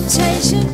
มชัยชน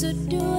สิ้น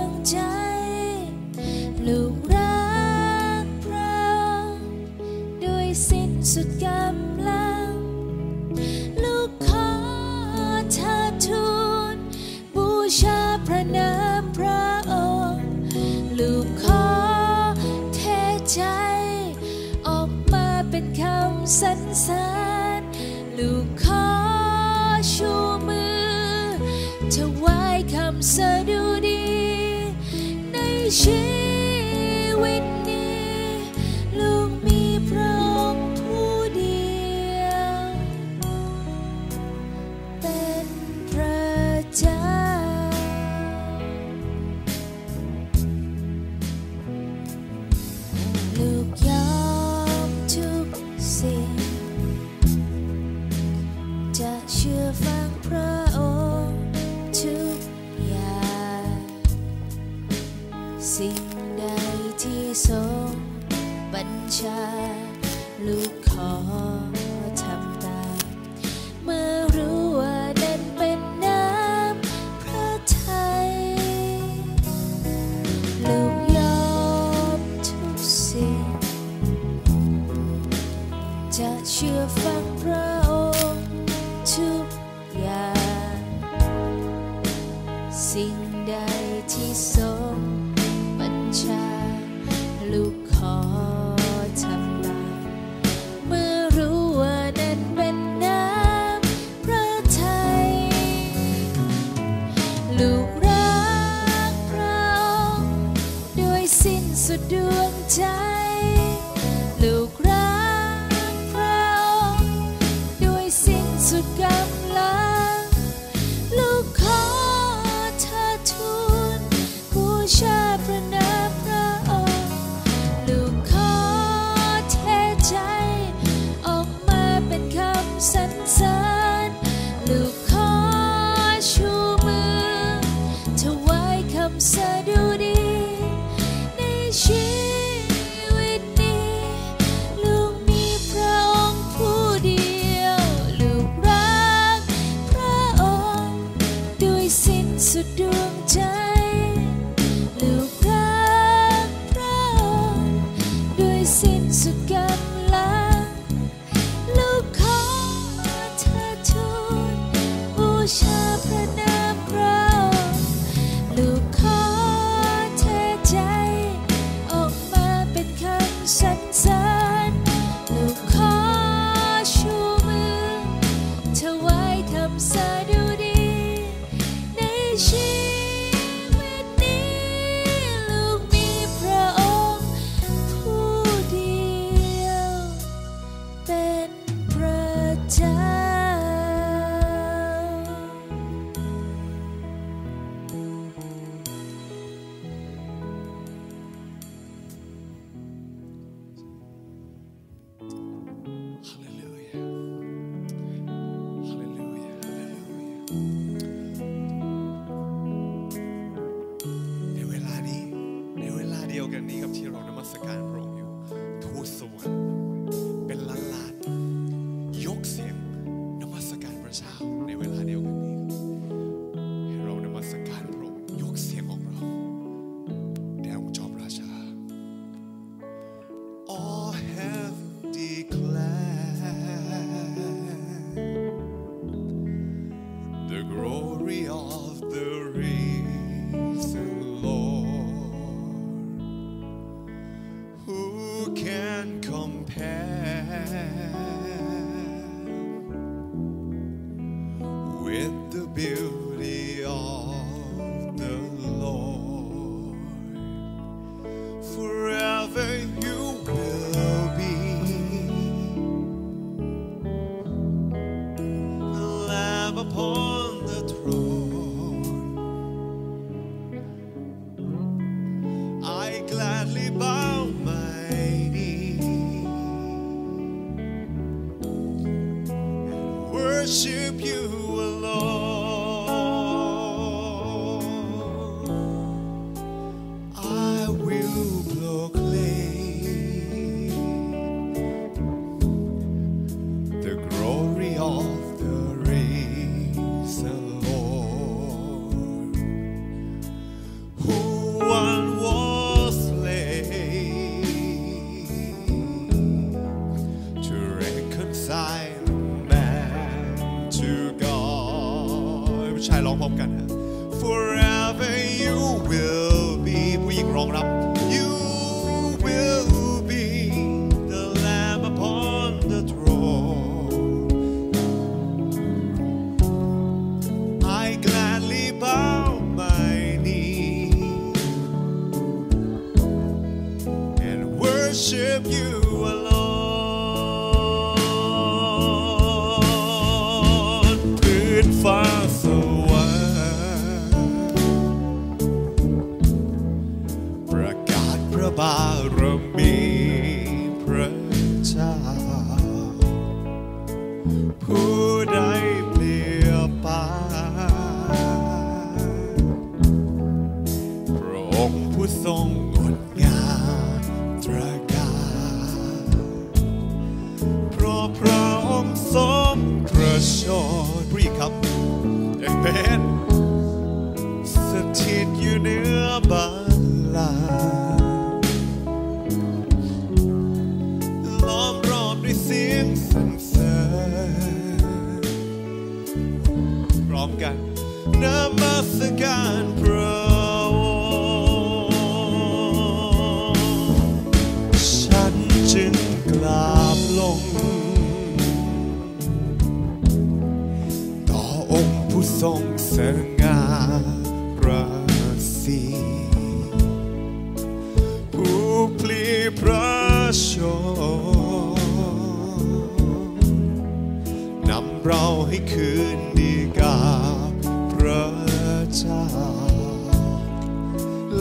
song.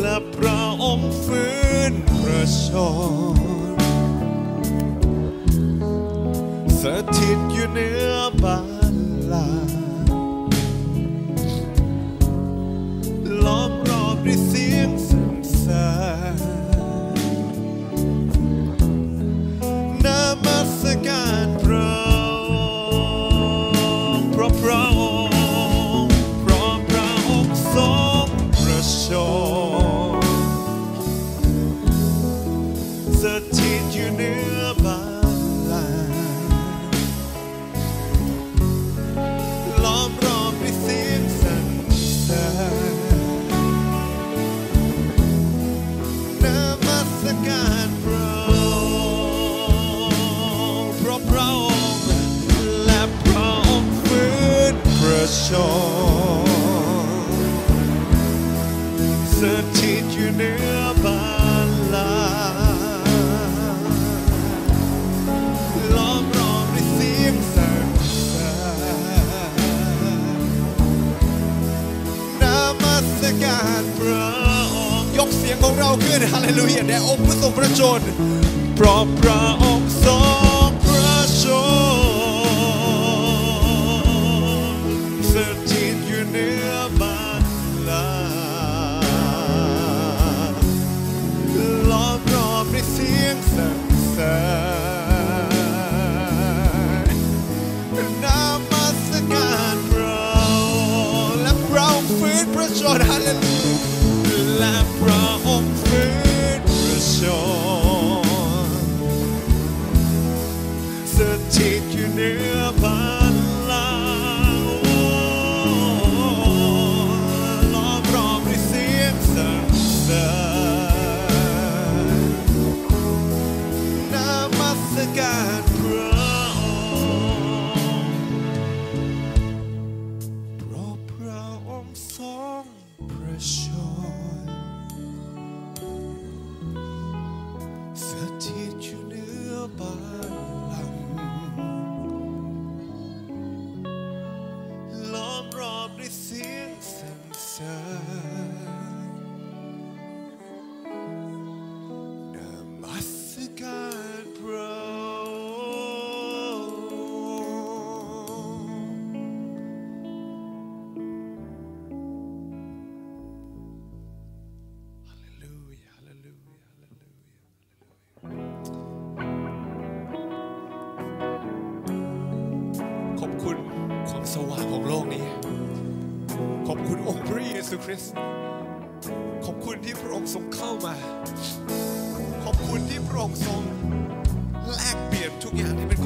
และพระองค์ฟื้นพระชนสถิตอยู่เนื้อบาลาล้อม สถิตอยู่เหนือบาลาล้อรอบด้วยเสียงสรรเสริญนมัสการพระองค์ยกเสียงของเราขึ้นฮาเลลูยาแด่องค์ผู้ทรงพระชนเพราะพระองค์ çok geldi. Hani bir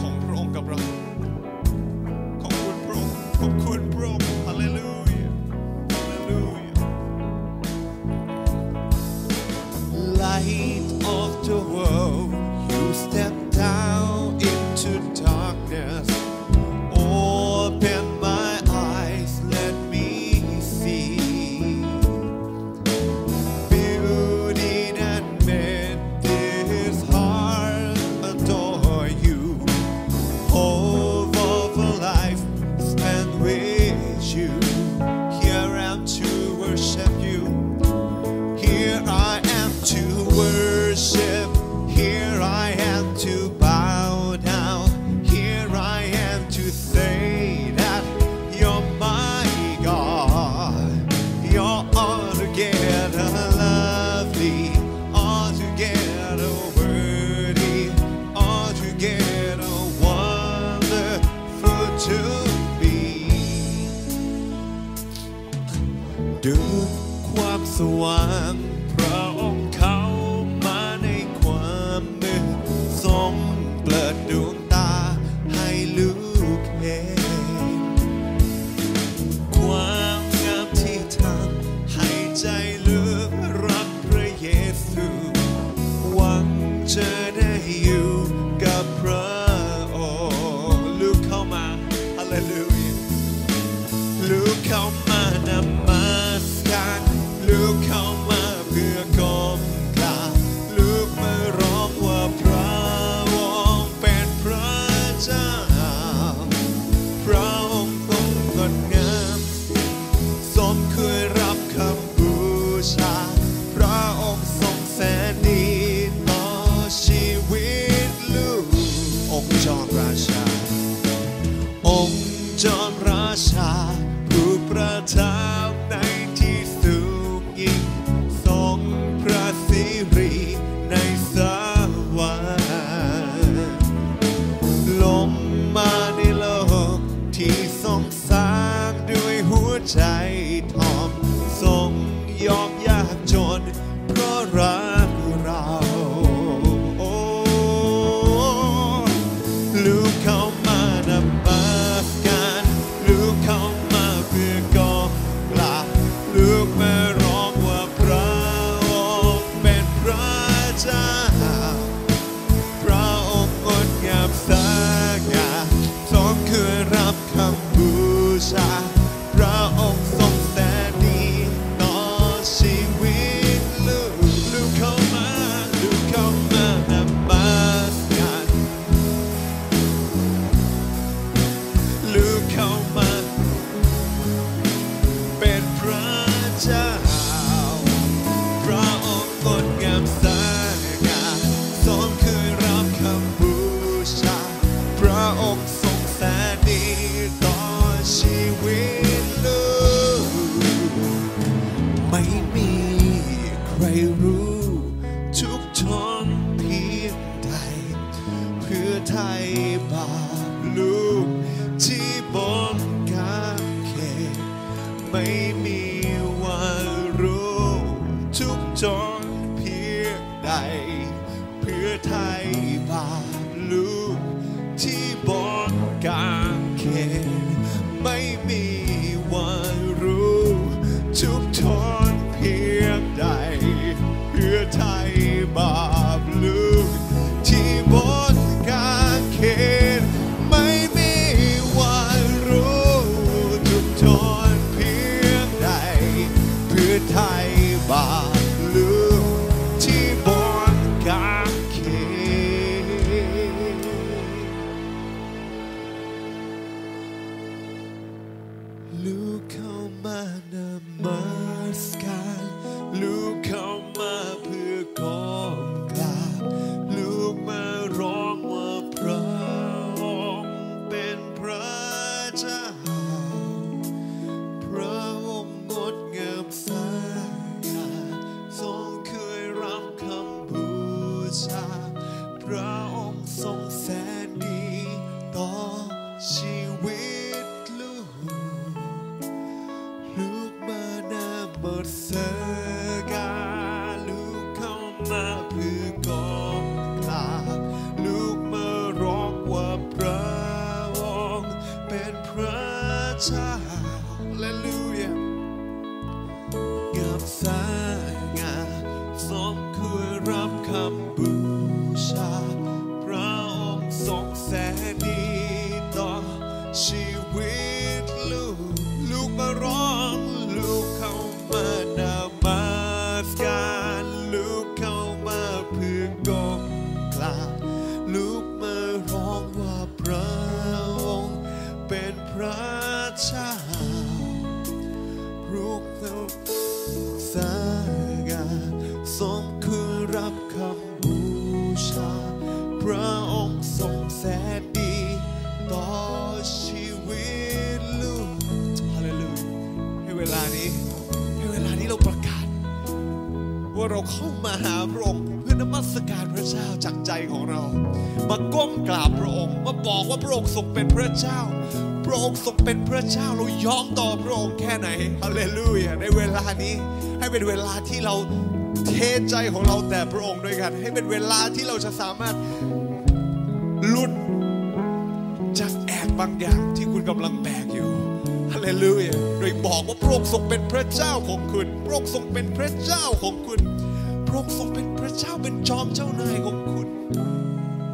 ดูความสว่าง 옥전 开吧 outside. มาหาพระองค์เพื่อนมัสการพระเจ้าจากใจของเรา มาก้มกราบพระองค์มาบอกว่าพระองค์ทรงเป็นพระเจ้า พระองค์ทรงเป็นพระเจ้าเรายอมต่อพระองค์แค่ไหนฮาเลลูยาในเวลานี้ให้เป็นเวลาที่เราเทใจของเราแต่พระองค์ด้วยกัน ให้เป็นเวลาที่เราจะสามารถลุดจากแอบบางอย่างที่คุณกำลังแบกอยู่ฮาเลลูยาโดยบอกว่าพระองค์ทรงเป็นพระเจ้าของคุณ พระองค์ทรงเป็นพระเจ้าของคุณ ระองค์ทรงเป็นพระเจ้าเป็นจอมเจ้านายของคุณ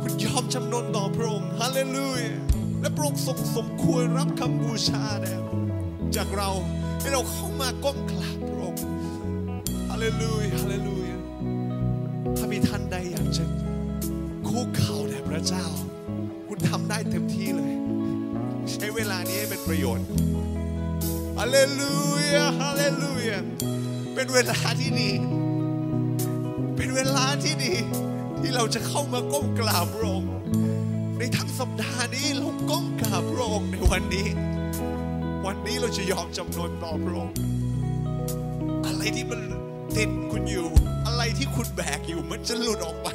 คุณยอมจำนนต่อพระองค์ฮาเลลูยาและพระองค์ทรงสมควรรับคำบูชาแล้วจากเราให้เราเข้ามาก้มกราบพระองค์ฮาเลลูยาฮาเลลูยาถ้ามีท่านใดอยากจะคุกเข่าแด่พระเจ้า คุณทำได้เต็มที่เลย ใช้เวลานี้ให้เป็นประโยชน์ฮาเลลูยาฮาเลลูยาเป็นเวลาที่ดี เป็นเวลาที่ดี ที่เราจะเข้ามาก้มกราบพระองค์ในทั้งสัปดาห์นี้เราก้มกราบพระองค์ในวันนี้ วันนี้เราจะยอมจำนนต่อพระองค์อะไรที่มันติดคุณอยู่ อะไรที่คุณแบกอยู่มันจะหลุดออกไป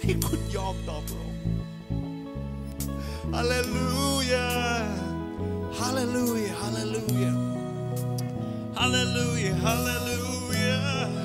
ให้คุณยอมต่อพระองค์ฮาเลลูยาฮาเลลูยาฮาเลลูยา Hallelujah, hallelujah,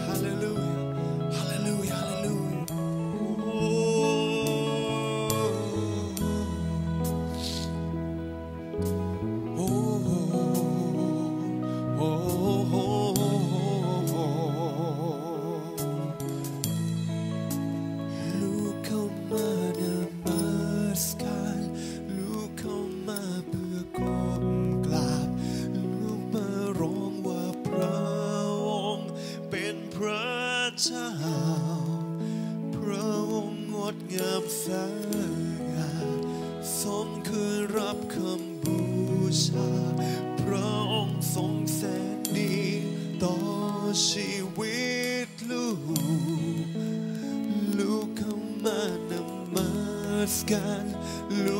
สการลู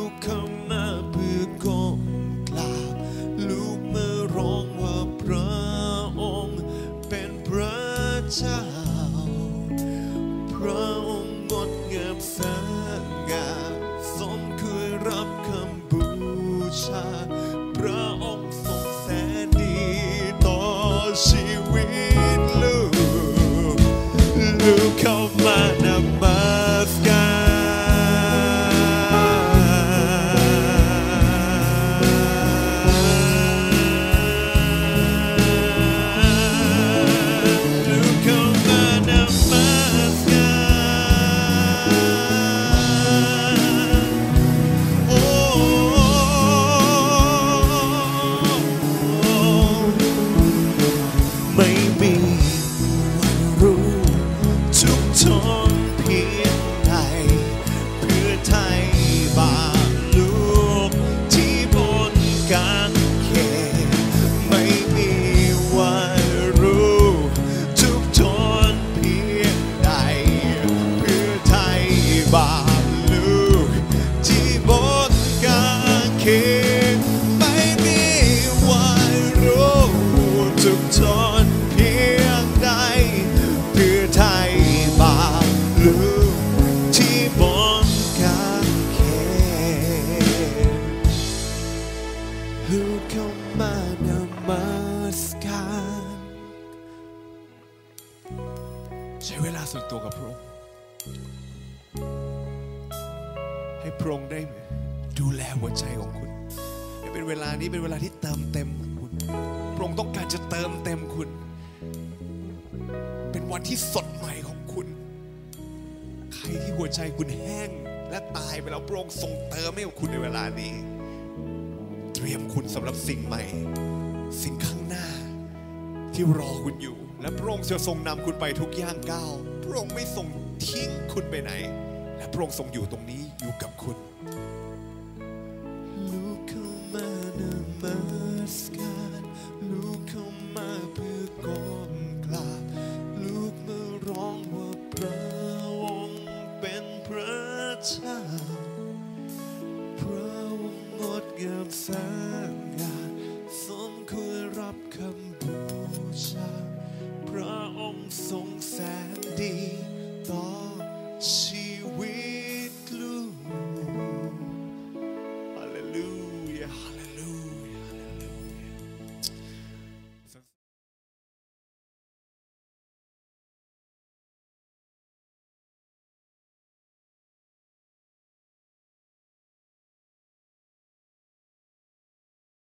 บ ตรียมคุณสำหรับสิ่งใหม่ สิ่งข้างหน้า ที่รอคุณอยู่ และพระองค์จะทรงนำคุณไปทุกย่างก้าวพระองค์ไม่ทรงทิ้งคุณไปไหน และพระองค์ทรงอยู่ตรงนี้อยู่กับคุณ